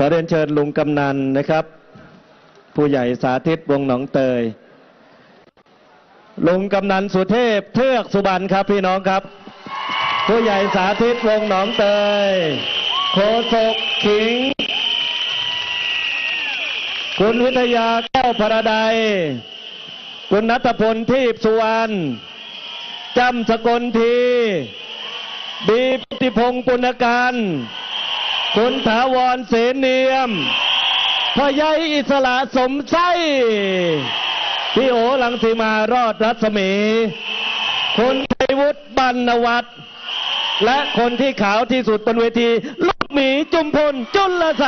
ขอเรียนเชิญลุงกำนันนะครับ ผู้ใหญ่สาธิตวงหนองเตย ลุงกำนันสุเทพเทือกสุบรรณครับพี่น้องครับ ผู้ใหญ่สาธิตวงหนองเตย โคศกขิง คุณวิทยาแก้วพระใดยคุณนัทพลทีพสุวรรณจำสกลที บีพุทธิพงศ์ปุณการ คุณถาวรเสนเนียมพ่อใหญ่อิสระสมไส้พี่โอหลังสีมารอดรัศมี คุณชัยวุฒิบรรณวัฒน์และคนที่ขาวที่สุดบนเวที ลูกหมีจุมพลจุลใส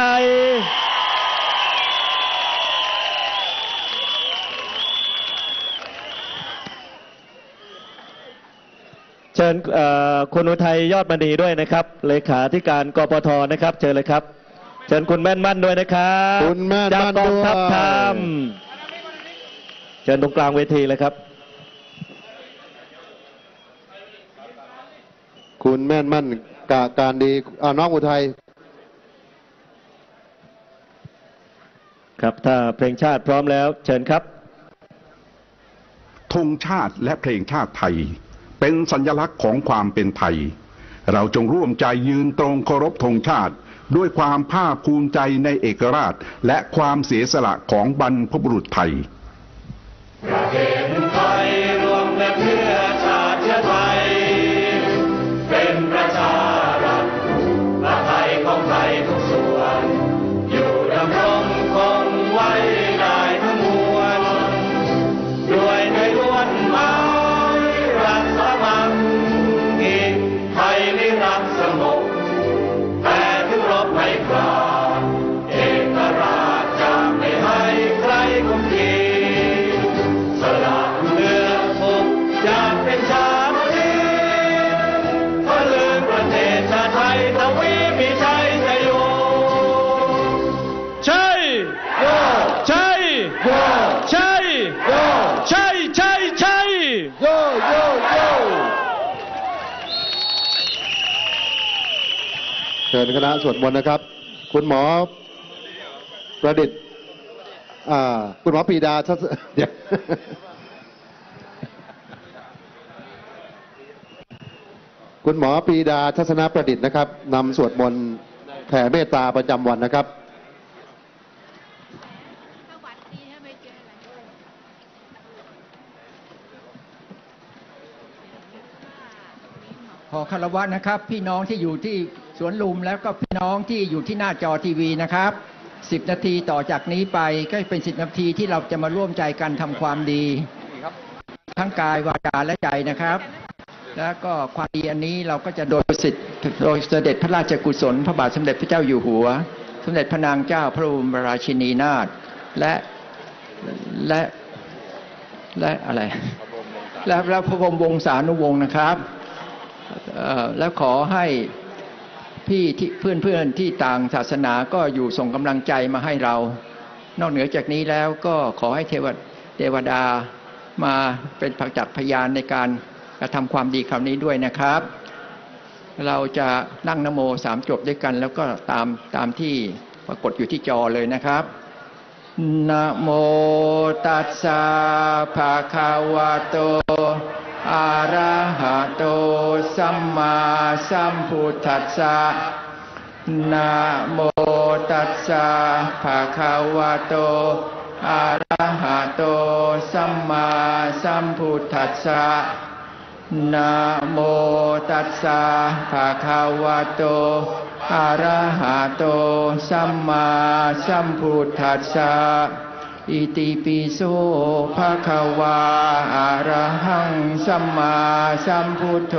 ชิญเอ่อคุณอุทัยยอดมณีด้วยนะครับ เลขาธิการกปทนะครับ เชิญเลยครับ เชิญคุณแม่นมั่นด้วยนะครับคุณแม่นมั่นจากกองทัพด้วยธรรมเชิญตรงกลางเวทีเลยครับ คุณแม่นมั่นกาการดีอ่าน้องอุทัยครับถ้าเพลงชาติพร้อมแล้ว เชิญครับธงชาติและเพลงชาติไทย เป็นสัญลักษณ์ของความเป็นไทย เราจงร่วมใจยืนตรงเคารพธงชาติ ด้วยความภาคภูมิใจในเอกราช และความเสียสละของบรรพบุรุษไทยไทย ไทยทวีมีชัยชโยใช่โยใช่โยใช่โยใช่ใช่ใช่โยโยโยเชิญคณะสวดมนต์นะครับ คุณหมอประดิษฐ์อ่าคุณหมอปีดาทัศเดี๋ยว คุณหมอปีดาทัศนประดิษฐ์นะครับนำสวดมนต์แผ่เมตตาประจำวันนะครับขอคารวะนะครับ พี่น้องที่อยู่ที่สวนลุมแล้วก็พี่น้องที่อยู่ที่หน้าจอทีวีนะครับ10นาทีต่อจากนี้ไปก็เป็น10นาทีที่เราจะมาร่วมใจกันทำความดี ทั้งกายวาจาและใจนะครับ แล้วก็ความดีอันนี้เราก็จะโดยสิทธิ์โดยเสด็จพระราชกุศล พระบาทสมเด็จพระเจ้าอยู่หัว สมเด็จพระนางเจ้าพระบรมราชินีนาถและและและอะไร และและพระบรมวงศานุวงศ์นะครับแล้วขอให้พี่ที่เพื่อนเพื่อนๆที่ต่างศาสนาก็อยู่ส่งกำลังใจมาให้เรา นอกเหนือจากนี้แล้วก็ขอให้เทวดเทวดามาเป็นผักจักพยานในการ กระทำความดีคราวนี้ด้วยนะครับ เราจะนั่งนโมสามจบด้วยกัน แล้วก็ตามตามที่ปรากฏอยู่ที่จอเลยนะครับนะโมตัสสะภะคะวะโตอะระหะโตสัมมาสัมพุทธัสสะนะโมตัสสะภะคะวะโตอะระหะโตสัมมาสัมพุทธัสสะ นะโมตัสสะภะคะวะโต อะระหะโต สัมมาสัมพุทธัสสะ อิติปิโสภะคะวาอะระหังสัมมาสัมพุทโธ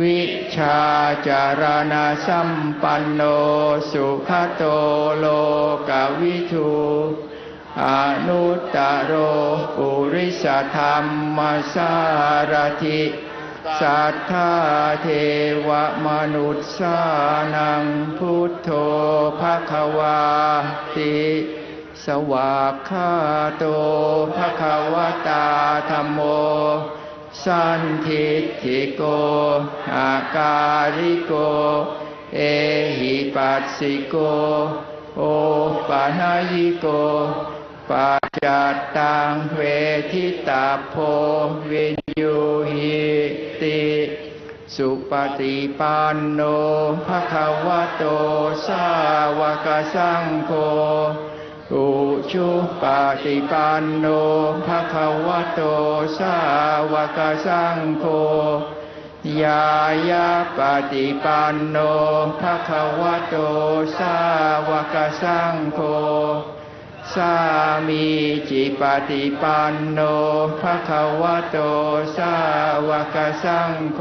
วิชาจารณะสัมปันโน สุขโตโลกวิทู อนุตตโรปุริสธรรมสารถิสัทธาเทวมนุษย์สานังพุทโธภควาติสวากขาโตภควตาธรรมโม สันทิฏฐิโก อาการิโก เอหิปัสสิโก โอปานายิโก ปัจจัตตังเวทิตาโพวินยูหิติสุปฏิปันโนภะคะวะโตสาวกสังโฆอุชุปฏิปันโนภะคะวะโตสาวกสังโฆยายาปฏิปันโนภะคะวะโตสาวกสังโฆ สามีจิปฏิปันโนภะคะวะโตสาวกสังโฆ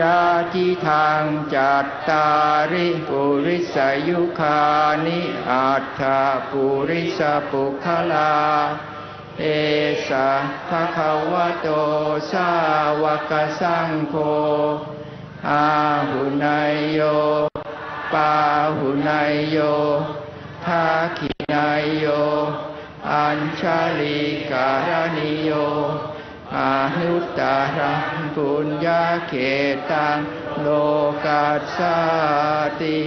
ยาทิทางจัตตาริปุริสยุคานิอัตถปุริสปุคลา เอสะภะคะวะโตสาวกสังโฆอาหุนายโย ปาหุนายโยภาคินา โย อัญชาลิการณิโยอานุตตารังปุญญาเขตังโลกัสาติ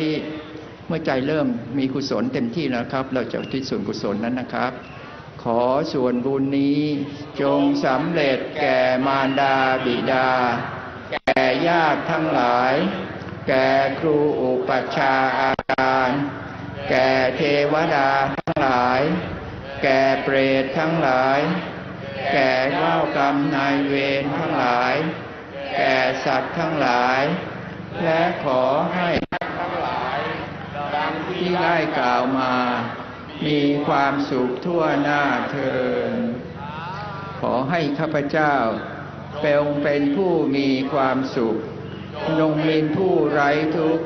เมื่อใจเริ่มมีกุศลเต็มที่แล้วครับ เราจะที่ส่วนกุศลนั้นนะครับ ขอส่วนบุญนี้จงสำเร็จแก่มารดาบิดา แก่ญาติทั้งหลาย แก่ครูอุปัชฌาย์อาจารย์ แก่เทวดา งหลาย แก่เปรตทั้งหลาย แก่เจ้ากรรมนายเวรทั้งหลาย แก่สัตว์ทั้งหลาย และขอให้ทั้งหลายดังที่ได้กล่าวมา มีความสุขทั่วหน้าเทินขอให้ข้าพเจ้าเป็นเป็นผู้มีความสุข จงเป็นผู้ไร้ทุกข์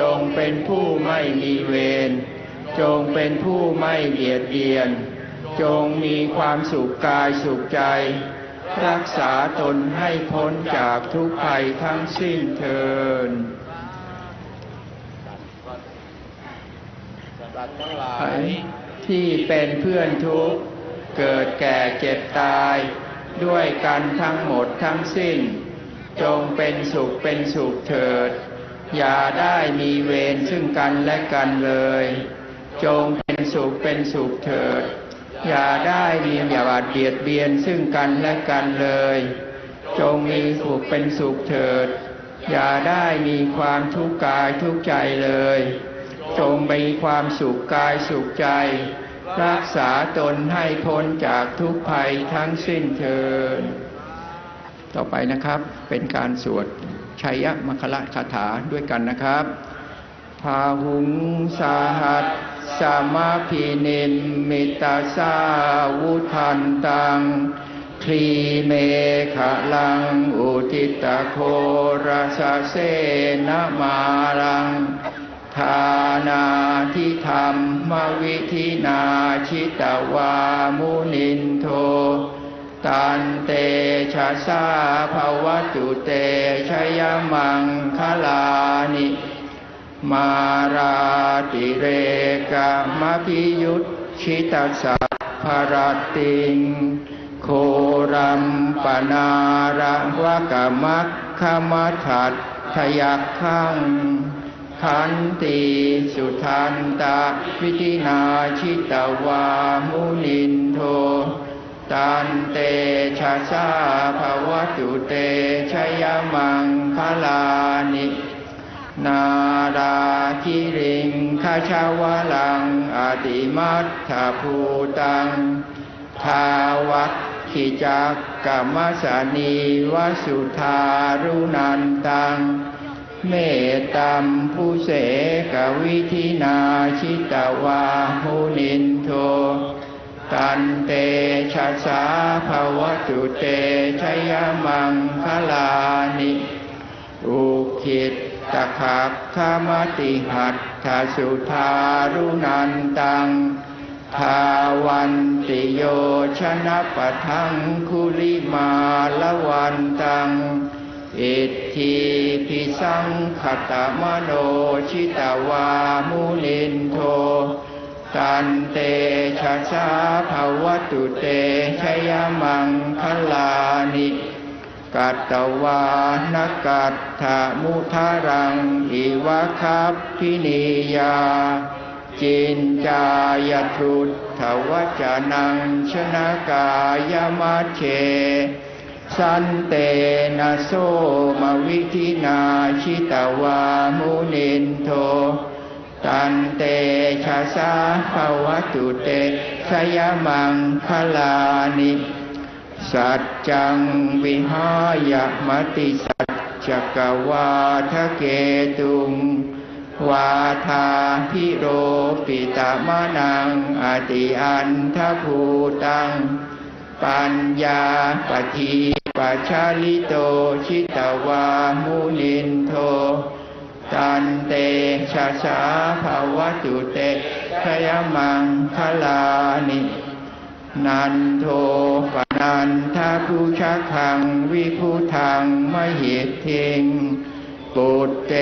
จงเป็นผู้ไม่มีเวร จงเป็นผู้ไม่เบียดเบียน จงมีความสุขกายสุขใจ รักษาตนให้พ้นจากทุกภัยทั้งสิ้นเทินที่เป็นเพื่อนทุกข์เกิดแก่เจ็บตาย ด้วยกันทั้งหมดทั้งสิ้น จงเป็นสุขเป็นสุขเถิด อย่าได้มีเวรซึ่งกันและกันเลย จงเป็นสุขเป็นสุขเถิด อย่าได้มีอย่าบาดเบียดเบียนซึ่งกันและกันเลย จงมีสุขเป็นสุขเถิด อย่าได้มีความทุกข์กายทุกข์ใจเลย จงมีความสุขกายสุขใจ รักษาตนให้พ้นจากทุกภัยทั้งสิ้นเถิดต่อไปนะครับเป็นการสวดชัยมคละคาถาด้วยกันนะครับพาหุงสาหัส สมาพินินมิตาสาวุทันตังคลีเมขลัง อุทิตะโคราสเสนมาลังทานาทิธรรมมวิธินาชิตวามุนินโท ตันเตชะสาภวตุเตชยมังคลานิ มาราติเรกามพิยุตชิตาสัพพรติง โครัมปนาระวะกะมัคคมัทัตทยักขังขันติสุทันตาวิธินาชิตวามุนินโทตันเตชะสาภวตุเตชยมังคลานิ นาราคิริงคาชาวลังอติมัตถภูตัง ทาวัคขิจักกรรมสานีวสุธารุนันตัง เมตตัมผู้เสกวิธินาชิตวาหุนินโทตันเตชะสาภวตุเตชยมังคลานิ อุคิต ตขักขมติหัตถสุธารุนันตังทาวันติโยชนะปะทังคุลิมาละวันตัง อิทธิพิสังขตมโนชิตวามุนินโทตันเตชะสาภวตุเตชยมังคลานิ กัตตวานกัตถามุทารังอิวะคับพินิยา จินจายทุตถวจานังชนะกายมัชเช สันเตนะโสมวิธินาชิตวามุนินโทตันเตชะสาภวตุเตสยมังคลานิ สัจจังวิหายมติสัจจกวาทะเกตุงวาทาพิโรปิตามะนังอติอันทภูตัง ปัญญาปทีปัชาลิโตชิตวามุนินโท ตันเตชะสาภาวตุเตขยมังคลานิ นันโทป นันทาภูชะคังวิภูทังมหิตทิงปุตเต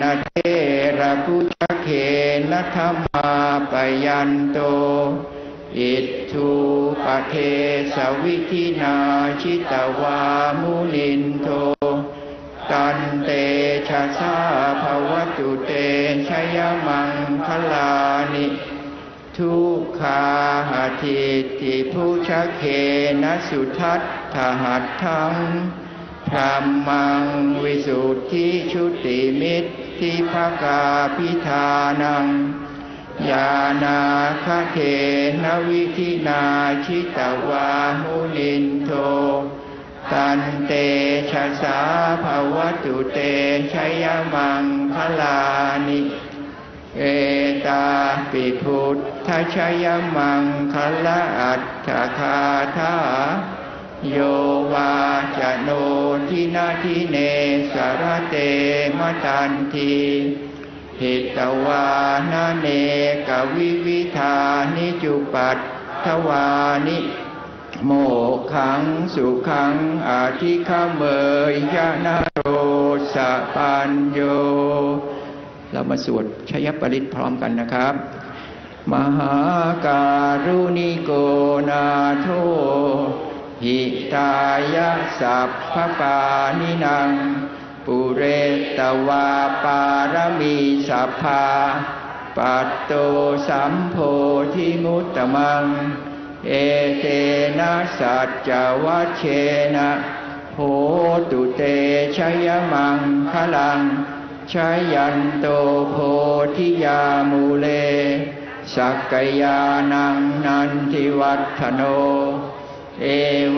นะเทระพุชะเขนะธรรมาปยันโต อิทุปะเทสวิธินาชิตวามุนินโทตันเตชะสาภวตุเตชยมังคลานิ ทุกขาหาทิติผู้ชะเคนะสุทัตถหัตถังพรหมังวิสุทธิชุติมิตรทิภกาพิธานังยานาคเทนวิธินาชิตวามุนินโท ตันเตชะสาภวตุเตชยมังคลานิ เอตาปิพุทธชยมังคละอัตถคาถาโยวาจโนทินาทิเนสารเตมตันทีหิตวานาเนกวิวิธานิจุปัตถวานิโมขังสุขังอาทิขเมยยะนาโรสะปัญโย เรามาสวดชยปริตพร้อมกันนะครับ มหาการุณิโกนาโทหิตายะสัพพปานินัง ปุเรตวาปารมีสัพพาปัตโตสัมโพธิมุตตมัง เอเตนะสัจจวัชเชนะโหตุเตชยมังคลัง ชายันโตโพธิยามูเล สักกยานังนันทิวัฒโน เอ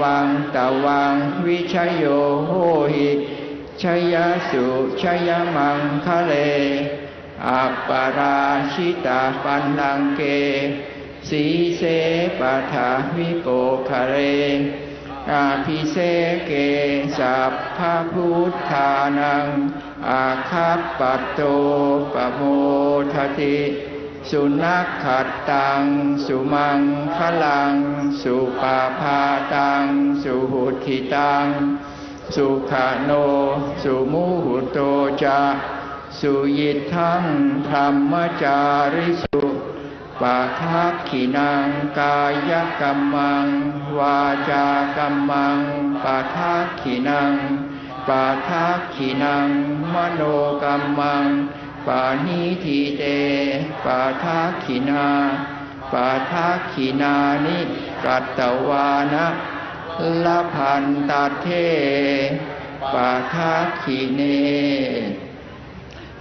วังตวังวิชยโยโหหิชยสุชยมังคะเล อัปปาราชิตาปันลังเก สีเสปะทาวิโปคะเรอาภิเสเกสัพพพุทธานัง อาคัปปัตโตปโมทติสุนัขขัดตัง สุมังคลัง สุปาพาตัง สุหุทิตัง สุขโน สุมุหุโตจะสุยิทังธรรมจาริสุปาทักขินังกายกรรมัง วาจากรรมังปาทักขินัง ปาทักขินังมโนกรรมัง ปานิทีเต ปาทักขินาปาทักขินานิกัตตวานะละพันตาเทปาทักขิเน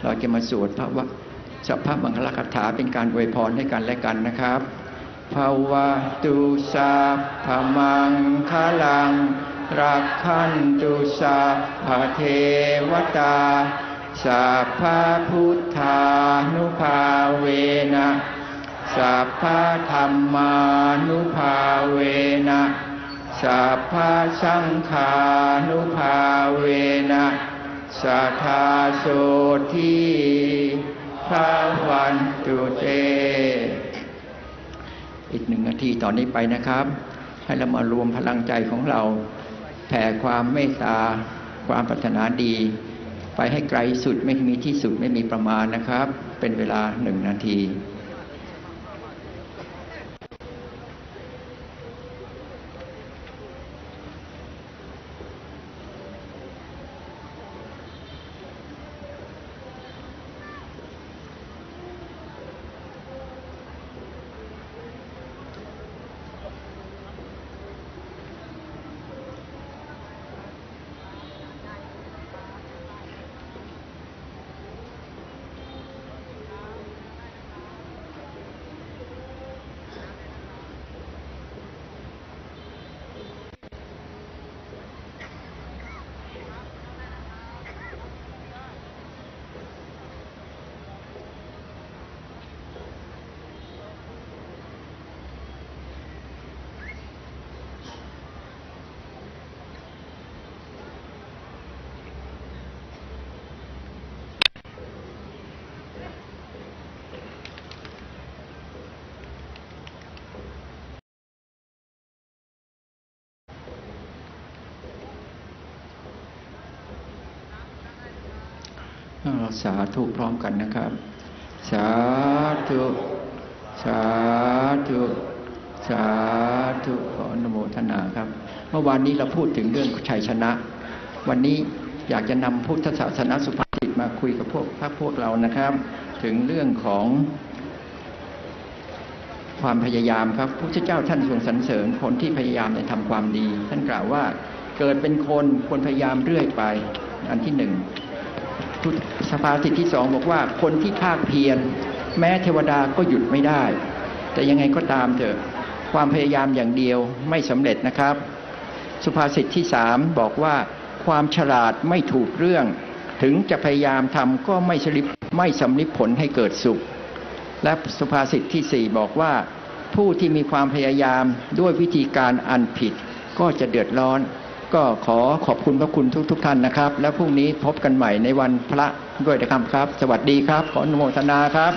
เราจะมาสวดพระวะสัพพะมังคลคาถาเป็นการอวยพรให้กันและกันนะครับภาวะตุสาพมังคลัง รักขันตุสาพเทวตาสัพพะพุทธานุภาเวนะสัพพะธรรมานุภาเวนะสัพพะสังฆานุภาเวนะสัทธาโสทีภาวันตุเต อีกหนึ่งนาทีต่อนนี้ไปนะครับ ให้เรามารวมพลังใจของเรา แผ่ความเมตตา ความปรารถนาดี ไปให้ไกลสุดไม่มีที่สุดไม่มีประมาณนะครับ เป็นเวลาหนึ่งนาที สาธุพร้อมกันนะครับ สาธุ สาธุ สาธุขออนุโมทนาครับ เมื่อวานนี้เราพูดถึงเรื่องชัยชนะ วันนี้อยากจะนำพุทธศาสนาสุภาษิตมาคุยกับพวกพรรคพวกเรานะครับ ถึงเรื่องของความพยายามครับพระเจ้าท่านทรงสรรเสริญคนที่พยายามในทำความดี ท่านกล่าวว่าเกิดเป็นคนควรพยายามเรื่อยไป อันที่หนึ่ง สภาสิทธิที่สองบอกว่าคนที่ภาคเพียรแม้เทวดาก็หยุดไม่ได้ แต่ยังไงก็ตามเถอะความพยายามอย่างเดียวไม่สำเร็จนะครับ สุภาษิตที่สามบอกว่า ความฉลาดไม่ถูกเรื่อง ถึงจะพยายามทำก็ไม่สลิปไม่สำลิผลให้เกิดสุข และสุภาษิตที่สี่บอกว่า ผู้ที่มีความพยายามด้วยวิธีการอันผิดก็จะเดือดร้อน ก็ขอขอบคุณพระคุณทุกทท่านนะครับ และพรุ่งนี้พบกันใหม่ในวันพระด้วยนะครับครับ สวัสดีครับ ขออนุโมทนาครับ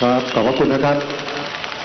ครับขอบพระคุณนะครับ